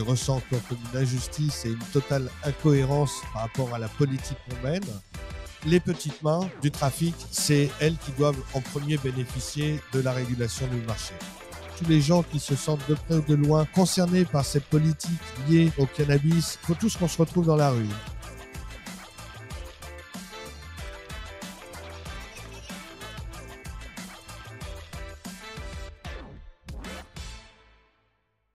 je ressens comme une injustice et une totale incohérence par rapport à la politique qu'on mène. Les petites mains du trafic, c'est elles qui doivent en premier bénéficier de la régulation du marché tous les gens qui se sentent de près ou de loin concernés par cette politique liée au cannabis, il faut tous qu'on se retrouve dans la rue.